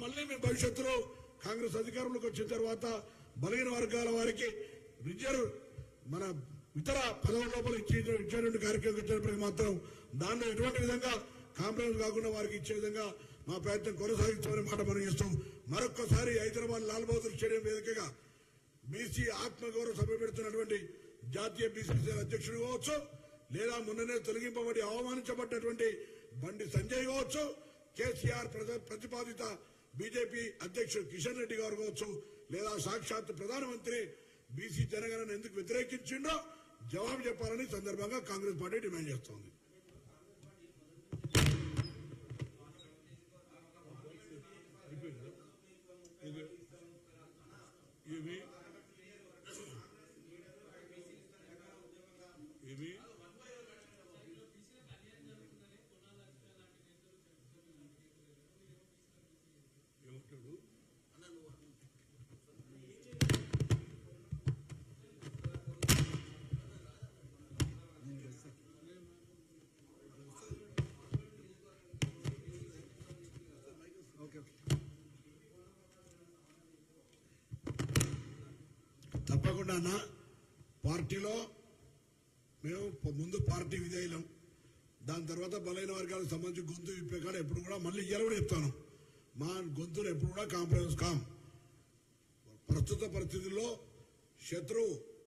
మళ్ళీ మీ భవిష్యత్తులో కాంగ్రెస్ అధికారంలోకి వచ్చిన తర్వాత బలహీన వర్గాల వారికి రిజర్వ్ మన ఇతర పదవుల లోపల ఇచ్చేటువంటి కార్యక్రమం ఇచ్చినప్పటికీ మాత్రం దానిలో ఎటువంటి విధంగా కాంప్రమైజ్ కాకుండా వారికి ఇచ్చే విధంగా మా ప్రయత్నం కొనసాగించామని మాట మనం చేస్తాం మరొక్కసారి హైదరాబాద్ లాల్ బహదూర్ స్టేడియం వేదికగా బీసీ ఆత్మగౌరవ సభ పెడుతున్నటువంటి జాతీయ బీసీసీ అధ్యక్షుడు కావచ్చు లేదా మొన్ననే తొలగింపబడి అవమానించబడినటువంటి బండి సంజయ్ కావచ్చు కేసీఆర్ ప్రతిపాదిత బీజేపీ అధ్యక్షుడు కిషన్ రెడ్డి గారు కావచ్చు లేదా సాక్షాత్ ప్రధానమంత్రి బీసీ జనగణన ఎందుకు వ్యతిరేకించిండో జవాబు చెప్పాలని సందర్భంగా కాంగ్రెస్ పార్టీ డిమాండ్ చేస్తోంది. ఏమి ఏమంటాడు తప్పకుండా అన్న పార్టీలో మేము ముందు పార్టీ విధేయులం. దాని తర్వాత బలైన వర్గాలకు సంబంధించి గొంతు విప్పే కాడ ఎప్పుడు కూడా మళ్ళీ ఇయ్యాలి కూడా చెప్తాను. మా గొంతులు ఎప్పుడు కూడా కాంప్రమైజ్ కాం ప్రస్తుత పరిస్థితుల్లో శత్రువు